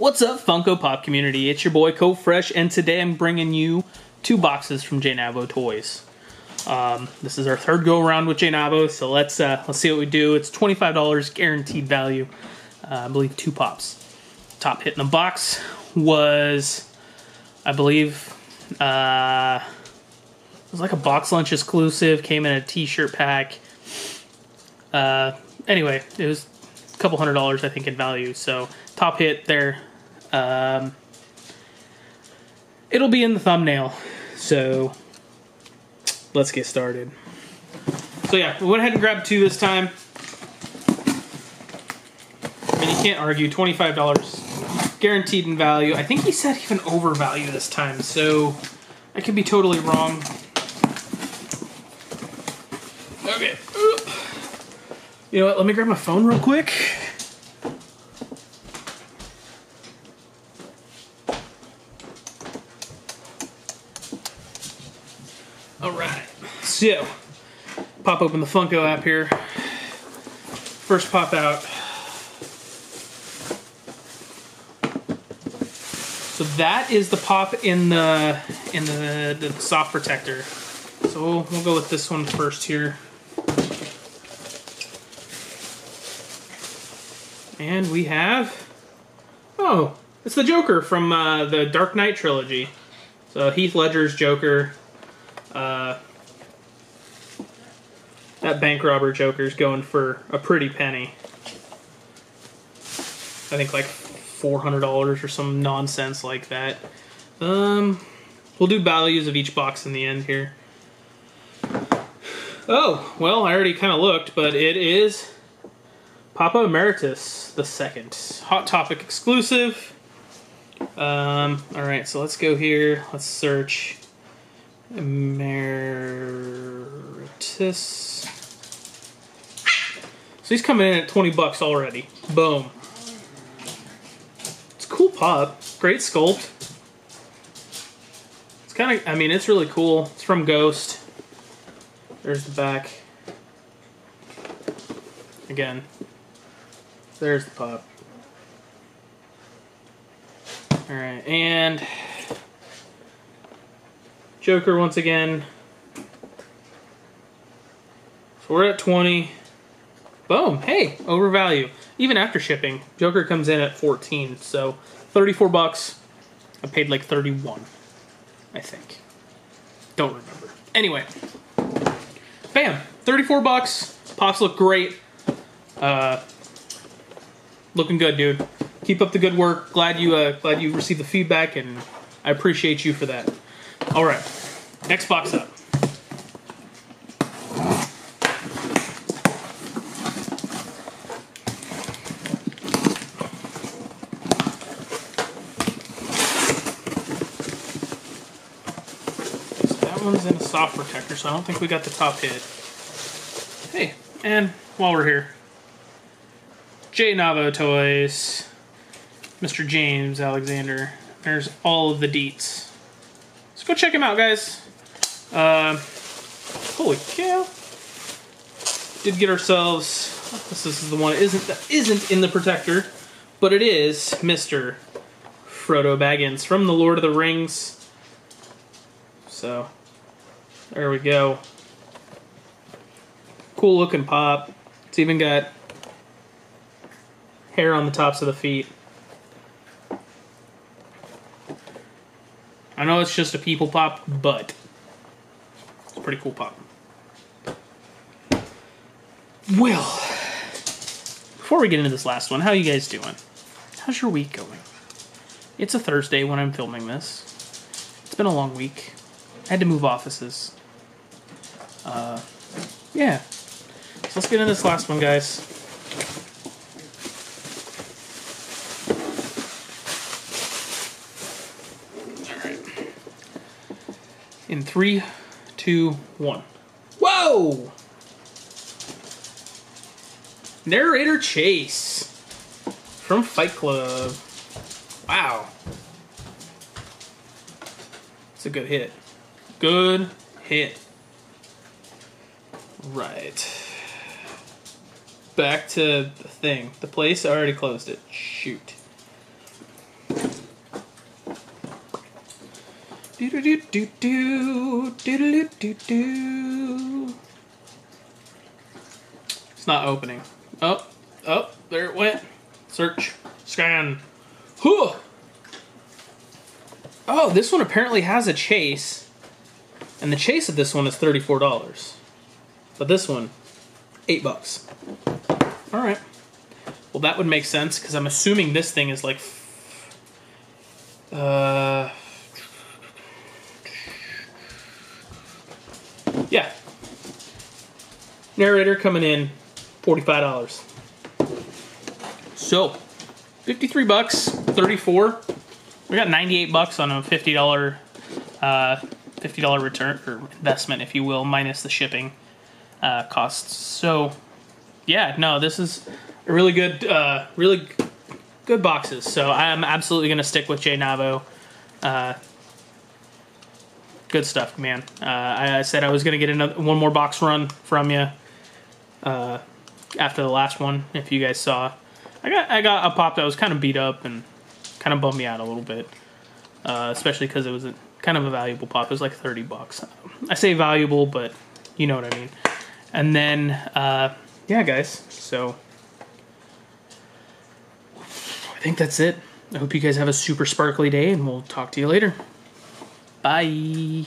What's up, Funko Pop community? It's your boy Cope Fresh, and today I'm bringing you two boxes from JNAVO Toys. Um, this is our third go around with JNAVO, so let's uh, let's see what we do. It's twenty five dollars guaranteed value. Uh, I believe two pops. Top hit in the box was, I believe, uh, it was like a BoxLunch exclusive. Came in a T-shirt pack. Uh, anyway, it was a couple hundred dollars, I think, in value. So top hit there. Um, it'll be in the thumbnail. So let's get started. So yeah, we went ahead and grabbed two this time. I mean, you can't argue. Twenty-five dollars guaranteed in value. I think he said even overvalue this time, so I could be totally wrong. Okay. You know what? Let me grab my phone real quick. All right. So, pop open the Funko app here. First pop out. So that is the pop in the in the, the soft protector. So we'll, we'll go with this one first here. And we have, oh, it's the Joker from uh, the Dark Knight trilogy. So Heath Ledger's Joker. Uh, that bank robber Joker's going for a pretty penny. I think like four hundred dollars or some nonsense like that. Um, we'll do values of each box in the end here. Oh, well, I already kind of looked, but it is Papa Emeritus the second. Hot Topic exclusive. Um, all right, so let's go here. Let's search Emeritus. So he's coming in at 20 bucks already. Boom. It's cool pop. Great sculpt. It's kind of, I mean, it's really cool. It's from Ghost. There's the back. Again, there's the pop. Alright, and Joker once again. So we're at 20. Boom, hey, overvalue. Even after shipping, Joker comes in at 14, so 34 bucks. I paid like 31, I think. Don't remember. Anyway, bam, 34 bucks. Pops look great. Uh, looking good, dude. Keep up the good work. Glad you uh, glad you received the feedback, and I appreciate you for that. All right, next box up. One's in a soft protector, so I don't think we got the top hit. Hey, and while we're here, JNAVO Toys, Mr. James Alexander. There's all of the deets. So go check him out, guys. Uh, holy cow! Did get ourselves. This is the one that isn't that isn't in the protector, but it is Mr. Frodo Baggins from the Lord of the Rings. So there we go. Cool looking pop. It's even got hair on the tops of the feet. I know it's just a people pop, but it's a pretty cool pop. Well, before we get into this last one, how you guys doing? How's your week going? It's a Thursday when I'm filming this. It's been a long week. I had to move offices. Uh, yeah. So let's get into this last one, guys. In three, two, one. Whoa! Narrator Chase from Fight Club. Wow. It's a good hit. Good hit. Right. Back to the thing. The place I already closed it. Shoot. Do do do do do do do do do. It's not opening. Oh, oh, there it went. Search, scan. Huh. Oh, this one apparently has a chase, and the chase of this one is thirty-four dollars, but this one, eight bucks. All right. Well, that would make sense because I'm assuming this thing is like, uh, Narrator coming in, forty-five dollars. So, fifty-three bucks, thirty-four. We got ninety-eight bucks on a fifty dollar, uh, fifty dollar return or investment, if you will, minus the shipping uh, costs. So, yeah, no, this is a really good, uh, really good boxes. So I'm absolutely gonna stick with JNAVO. Uh, good stuff, man. Uh, I, I said I was gonna get another one more box run from you uh, after the last one. If you guys saw, I got I got a pop that was kind of beat up and kind of bummed me out a little bit, uh, especially because it was a, kind of a valuable pop. It was like thirty bucks. I say valuable, but you know what I mean. And then, uh, yeah, guys. So I think that's it. I hope you guys have a super sparkly day, and we'll talk to you later. Bye.